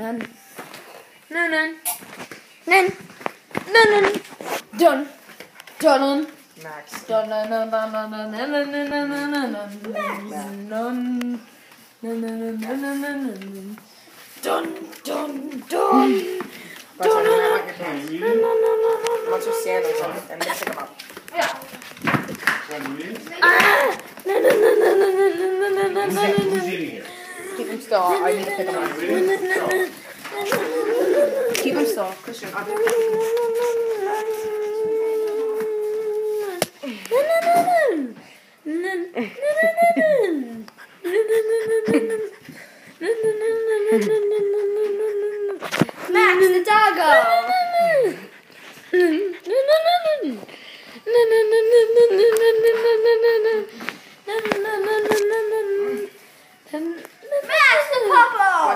None. No, none. None. No, none. Done. Done. Max. Done. Done. Done. Done. Done. Done. Done. Done. Done. Done. No, no, no, no, no, no, no, no. Dun, dun, dun. Watch out, no, no, no, no, no, no. Once you stand on something, and then pick them up. Yeah. One minute. still. I need to pick him up. Keep him still, Christian. Max the doggo. No,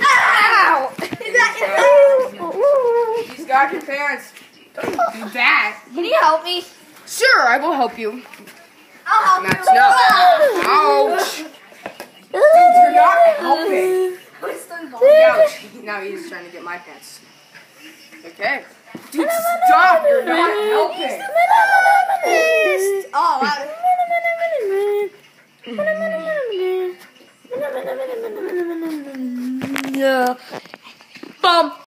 Ow! he's got your pants. Don't do that. Can you help me? Sure, I will help you. I'll help That's you. Ouch. now he's trying to get my pants. Okay. Dude, stop! You're not helping! Oh. Yeah. Bum.